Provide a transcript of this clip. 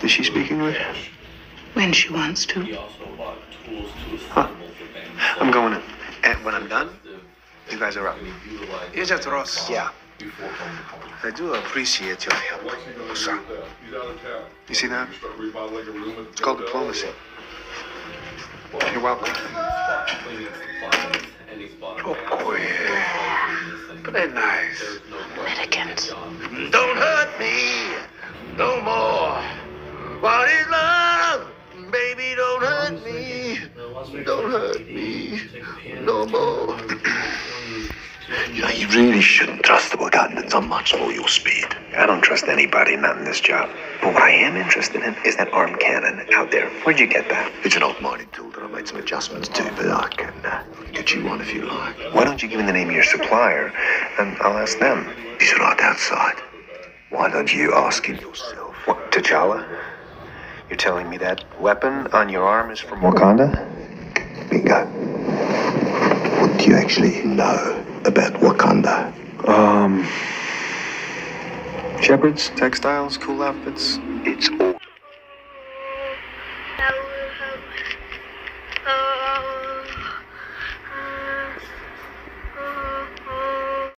Does she speak English? When she wants to. Huh. I'm going in. And when I'm done, you guys are up. Here's after us. Yeah. I do appreciate your help. Sir. You see that? It's called diplomacy. You're welcome. Oh, yeah. Very nice. Americans. Don't hurt me no more. Don't hurt me no more. You know, you really shouldn't trust the Wakandans on much below your speed. I don't trust anybody, not in this job. But what I am interested in is that arm cannon out there. Where'd you get that? It's an old-mighty tool that I made some adjustments to, but I can uh, get you one if you like. Why don't you give me the name of your supplier, and I'll ask them. He's right outside. Why don't you ask him yourself? What, T'Challa? You're telling me that weapon on your arm is from Wakanda? Bingo. What do you actually know about Wakanda? Um. Shepherds, textiles, cool outfits. It's all